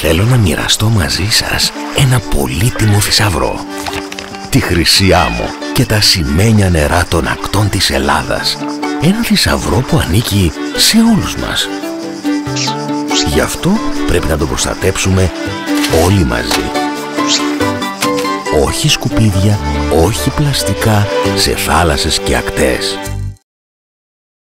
θέλω να μοιραστώ μαζί σας ένα πολύτιμο θησαυρό. Τη Χρυσή Άμμο και τα σημαίνια νερά των ακτών της Ελλάδας. Ένα θησαυρό που ανήκει σε όλους μας. Γι' αυτό πρέπει να το προστατέψουμε όλοι μαζί. Όχι σκουπίδια, όχι πλαστικά σε θάλασσες και ακτές.